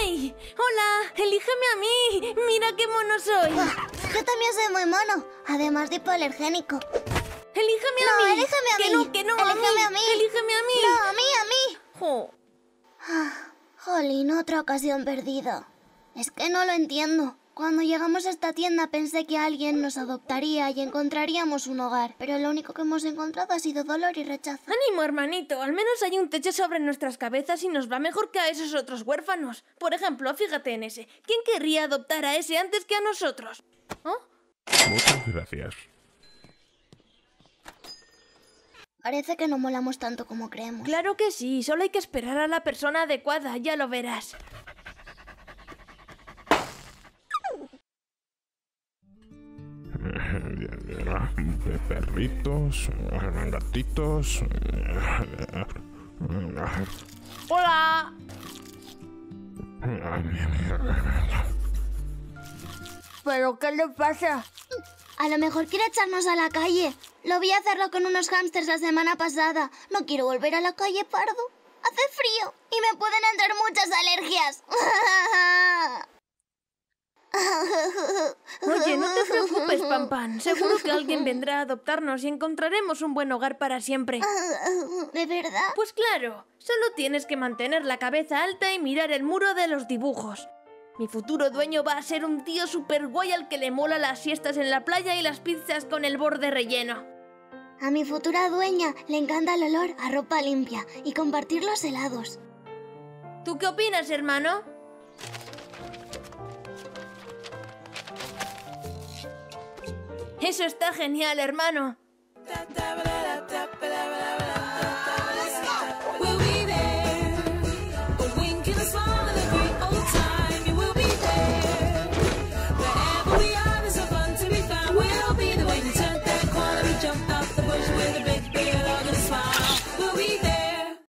¡Hey! ¡Hola! ¡Elígeme a mí! ¡Mira qué mono soy! Ah, Yo también soy muy mono, además de hipoalergénico. ¡Elígeme a No, mí! elígeme a que mí. no, que no! Elígeme a mí. ¡Elígeme a mí! No, a mí, a mí. Jo. Ah, Jolín, otra ocasión perdida. Es que no lo entiendo. Cuando llegamos a esta tienda pensé que alguien nos adoptaría y encontraríamos un hogar, pero lo único que hemos encontrado ha sido dolor y rechazo. Ánimo, hermanito. Al menos hay un techo sobre nuestras cabezas y nos va mejor que a esos otros huérfanos. Por ejemplo, fíjate en ese. ¿Quién querría adoptar a ese antes que a nosotros? ¿Oh? Muchas gracias. Parece que no molamos tanto como creemos. Claro que sí. Solo hay que esperar a la persona adecuada. Ya lo verás. Perritos, gatitos. ¡Hola! ¿Pero qué le pasa? A lo mejor quiere echarnos a la calle. Lo vi hacerlo con unos hámsters la semana pasada. No quiero volver a la calle, Pardo. Hace frío y me pueden entrar muchas alergias. Oye, no te preocupes, Pam Pam. Seguro que alguien vendrá a adoptarnos y encontraremos un buen hogar para siempre. ¿De verdad? Pues claro, solo tienes que mantener la cabeza alta y mirar el muro de los dibujos. Mi futuro dueño va a ser un tío super guay al que le mola las siestas en la playa y las pizzas con el borde relleno. A mi futura dueña le encanta el olor a ropa limpia y compartir los helados. ¿Tú qué opinas, hermano? Eso está genial, hermano.